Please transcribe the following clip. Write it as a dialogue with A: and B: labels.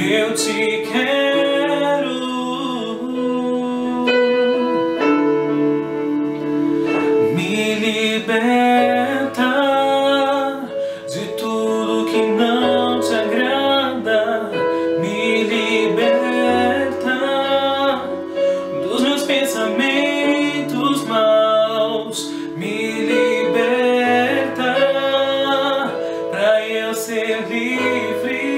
A: Eu te quero. Me liberta de tudo que não te agrada. Me liberta dos meus pensamentos maus. Me liberta pra eu ser livre.